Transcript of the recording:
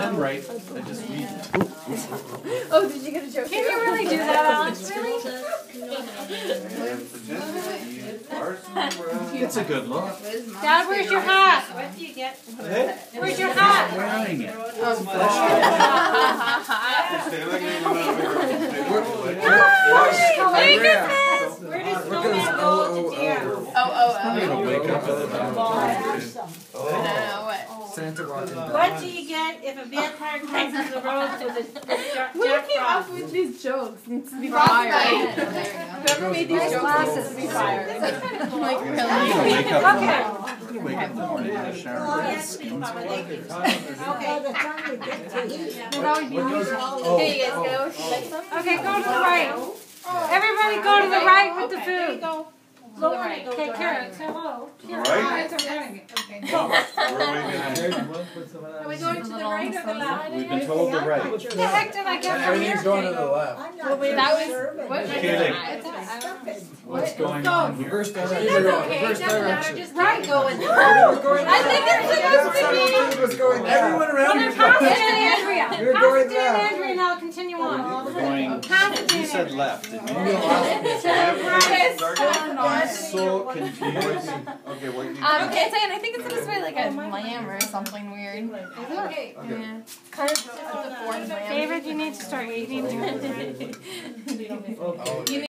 then right, I just read. Oh, did you get a joke? Can you really do that, Alex? Really? It's a good look. Dad, where's your hat? What do you get? Where's your hat? I'm hat? wearing it. Merry Christmas! Where does snowman go to deer? Oh, oh, I'm oh. gonna wake up at the What do you get if a vampire crosses the road with a Jack Who Jack came up Frost? with these jokes needs to be Frostbite. fired. There we go. Whoever made these jokes needs to be fired. Like, I'm really? gonna wake up. Okay. I'm gonna wake up in the morning and shower. And yes, please, scones Papa, for thank it. you. Okay. That'd always be nice. Hey, oh, you guys oh, go. Oh. Like some? Okay, go to the right. Everybody go to the right with the Okay, there you food. go. Lower Lower right. it, go, Okay, go, Karen, right. say hello. Right? Okay. Uh, Are we going to the right or the left? We've been told the right. What the heck did I get from Everything's here? going to the left. That was, what? Kidding. I don't know. What's going on here? Reverse direction. Reverse direction. Just right going. I think it's supposed to be. Everyone was going. Everyone Well, around then you. pass it to Andrea. You're Pass going it to down. Andrea and I'll continue on. We're going, Pass it to you said left, didn't you? Right. I'm so confused. Okay, what you Um, it's like, I think it's supposed to be like a lamb or something weird. Okay. Yeah. Kind of a deformed lamb. David, you need to start eating. Oh, You